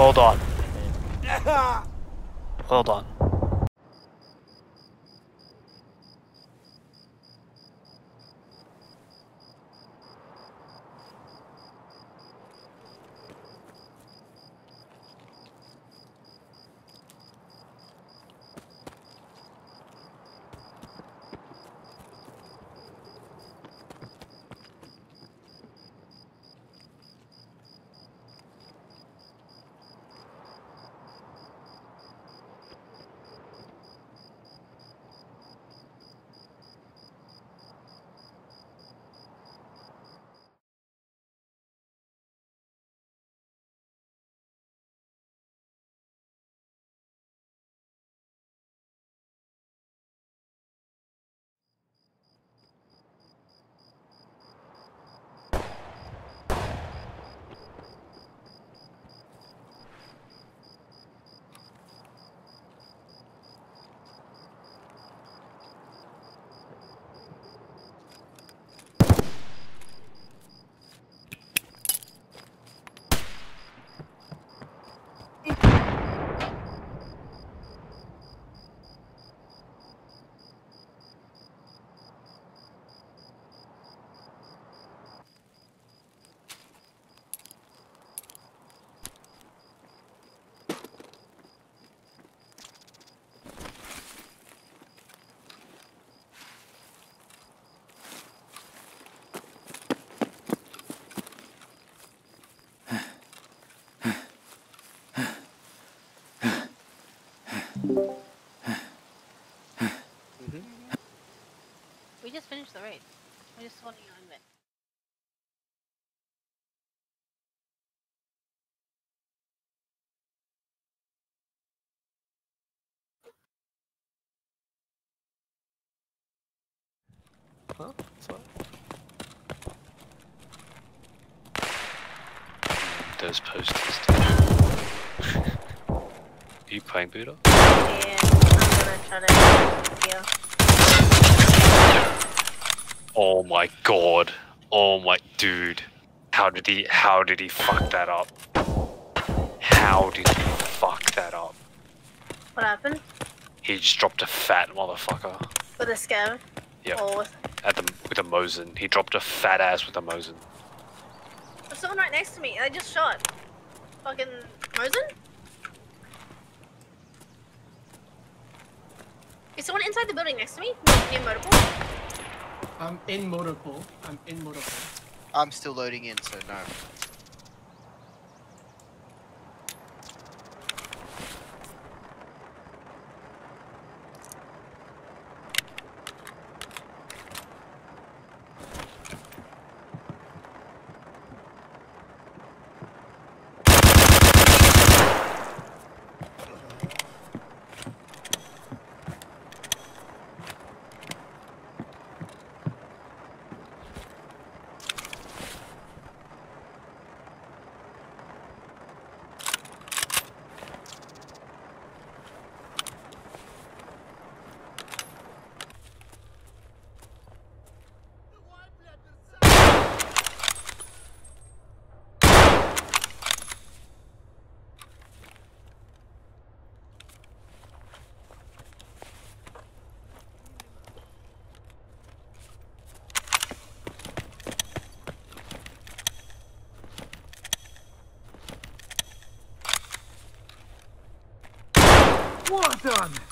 Hold on. Hold on. We just finished the raid. We're just holding on a bit. Huh? Sorry. Those posters. Are you playing Buddha? And I'm gonna try to heal. Oh my god. Oh my dude. How did he how did he fuck that up? How did he fuck that up? What happened? He just dropped a fat motherfucker. With a scav? Yep. Or with... At the with a Mosin. He dropped a fat ass with a Mosin. There's someone right next to me. I just shot. Fucking Mosin? Someone inside the building next to me? Near motor pool? I'm in motor pool. I'm in motor pool. I'm still loading in, so no. Well done!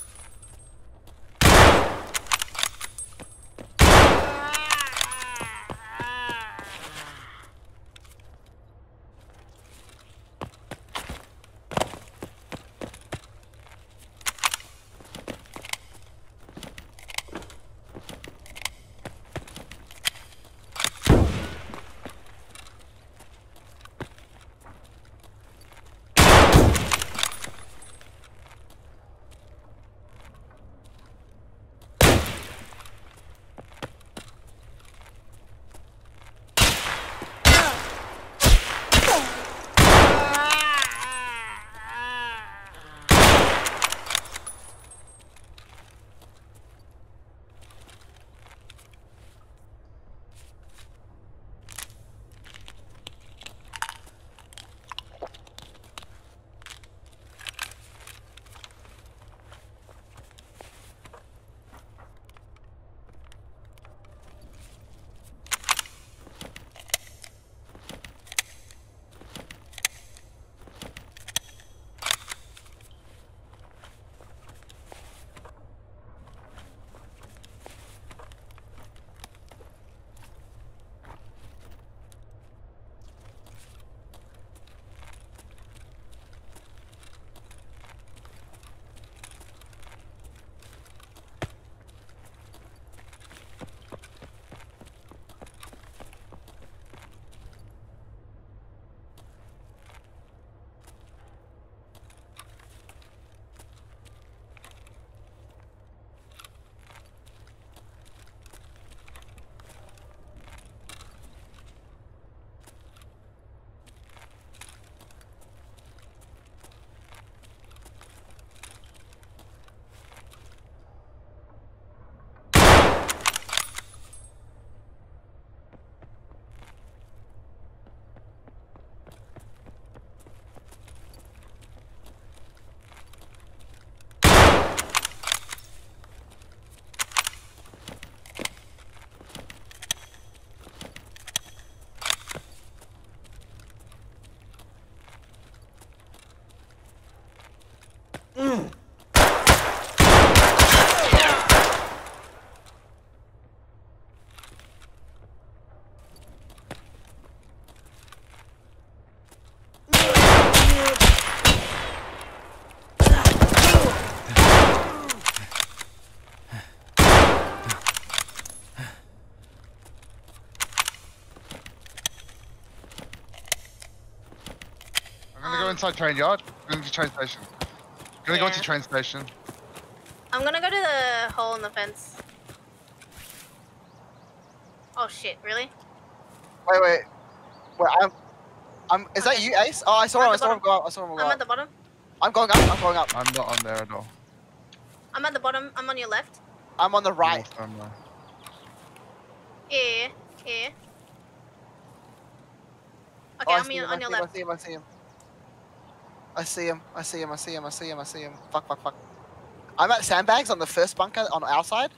Inside train yard. Going to train station. Gonna go Yeah. into train station. I'm gonna go to the hole in the fence. Oh shit, really? Wait, wait. Wait, I'm. I'm. Is that you, Ace? Oh, I saw I'm him. I saw him go up. I saw him go I'm at the bottom. I'm going up. I'm going up. I'm not on there at all. I'm at the bottom. I'm on your left. I'm on the right. I'm. Yeah, yeah. Okay, Oh, I I'm on, him, on your I left. see him. I see him. I see him. I see him. I see him. I see him. I see him. Fuck. Fuck. Fuck. I'm at sandbags on the first bunker on our side.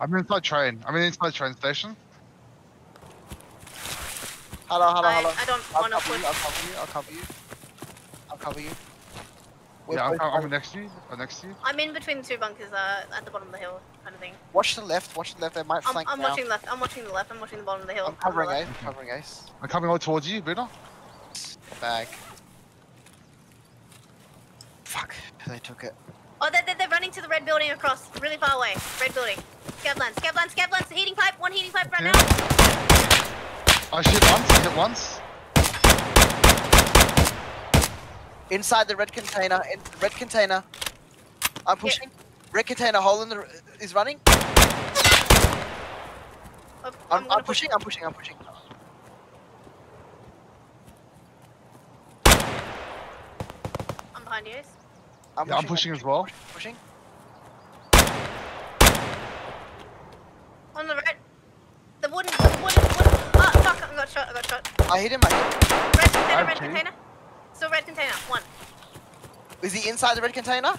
I'm inside train. I'm inside train station. Hello. Hello. I, Hello. I don't I'll wanna cover you. I'll cover you. I'll cover you. I'll cover you. We're yeah, I'm, I'm, next to you. I'm next to you. I'm in between the two bunkers, uh, at the bottom of the hill, kind of thing. Watch the left. Watch the left. They might I'm, flank I'm now. watching left. I'm watching the left. I'm watching the bottom of the hill. I'm on the covering left. Ace. Covering Ace. I'm coming all towards you, Buddha. Bag. Fuck. They took it. Oh, they're, they're, running to the red building across, really far away. Red building. Scablands, Scablands, Scablands, heating pipe, one heating pipe right now. I shoot once. I hit once. Inside the red container. In red container. I'm pushing. Red container. Hole in the. Is running. Oh, I'm, I'm I'm, gonna push. pushing. I'm pushing. I'm pushing. I'm behind you. I'm Yeah, I'm pushing as well. Pushing. On the right. The wooden, the wooden, wooden. Oh, fuck, I got shot, I got shot. I hit him. I hit him. Red container, have red two. container. Still red container, one. Is he inside the red container?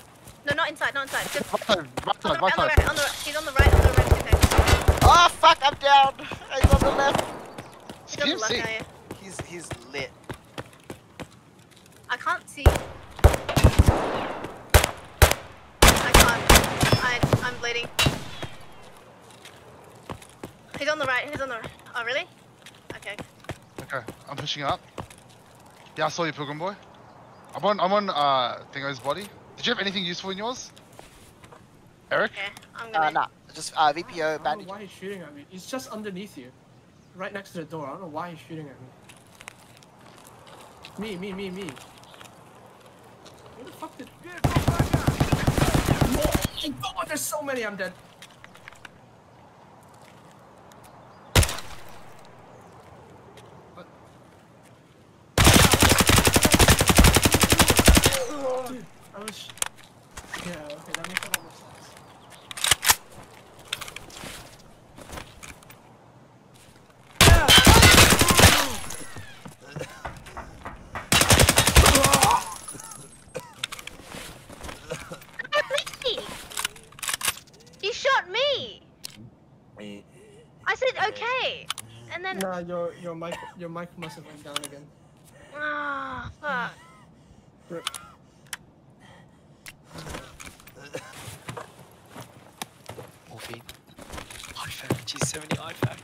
No, not inside, not inside. Just Right side, right on side, the, right on the side. right, on the right. He's on the right, on the red container. Oh fuck! I'm down. He's on the left. He's on the left TMC. now, yeah. He's he's lit. I can't see. I can't. I, I'm bleeding. He's on the right, he's on the right. Oh, really? Okay. Okay, I'm pushing up. Yeah, I saw you, Pilgrim Boy. I'm on, I'm on, uh, Thingo's body. Did you have anything useful in yours? Eric? Okay, I'm Uh, gonna. nah. Just uh, I VPO don't know bandage. why he's shooting at me. He's just underneath you. Right next to the door. I don't know why he's shooting at me. Me, me, me, me. Where the fuck did... Oh, there's so many, I'm dead. What? Dude, I was... Yeah, okay, that makes a lot more sense. me! He shot me! I said okay! And then. Nah, your your mic your mic must have went down again. Ah, fuck. Rip. Morphine. IFAK. G70 IFAKs.